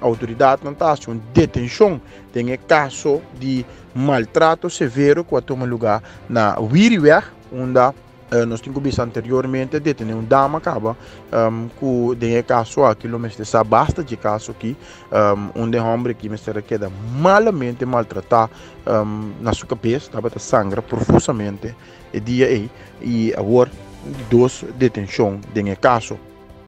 autoridade não está uma detenção tem caso de maltrato severo que toma lugar na Wiriwer, onde eh, uh, nós tínhamos visto anteriormente detém uma dama acaba ehm, um, que tem caso aqui no mês de basta de caso aqui ehm, um, onde homem que mestre queda malamente maltratado um, ehm, na sua cabeça estava sangra profusamente e dia aí e agora dois detenção tem caso.